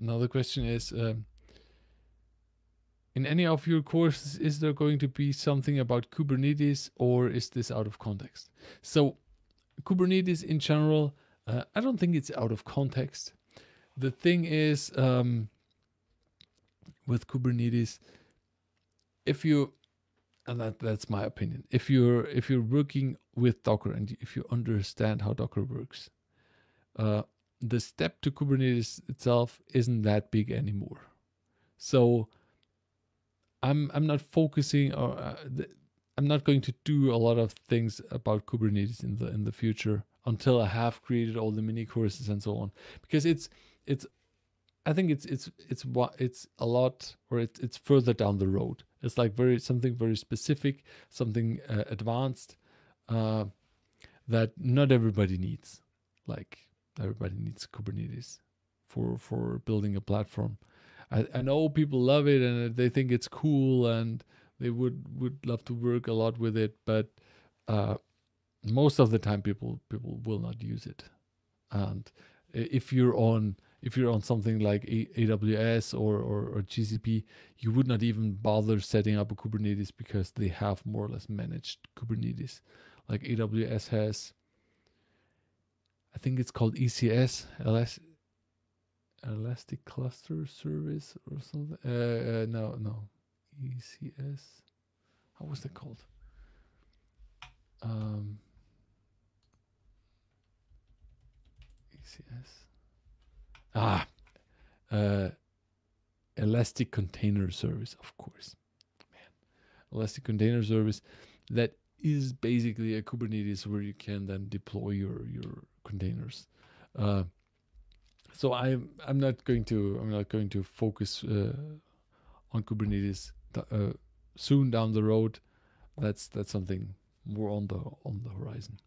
another question is um, in any of your courses is there going to be something about kubernetes or is this out of context? So kubernetes in general uh, i don't think it's out of context. The thing is um, with kubernetes if you and that, that's my opinion if you're if you're working with docker and if you understand how docker works uh, the step to kubernetes itself isn't that big anymore so I'm I'm not focusing or uh, I'm not going to do a lot of things about Kubernetes in the in the future until I have created all the mini courses and so on because it's it's I think it's it's it's it's a lot or it's it's further down the road. It's like very something very specific, something uh, advanced uh, that not everybody needs. Like everybody needs Kubernetes for for building a platform. I, I know people love it and they think it's cool and they would would love to work a lot with it, but uh, most of the time people people will not use it. And if you're on if you're on something like AWS or, or, or GCP, you would not even bother setting up a Kubernetes because they have more or less managed Kubernetes. Like AWS has, I think it's called ECS, LS, Elastic Cluster Service or something. Uh, uh, no, no, ECS. How was that called? Um, ECS. Ah, uh, Elastic Container Service, of course. Man, Elastic Container Service that is basically a Kubernetes where you can then deploy your your containers. Uh, so I'm I'm not going to I'm not going to focus uh, on Kubernetes uh, soon down the road. That's that's something more on the on the horizon.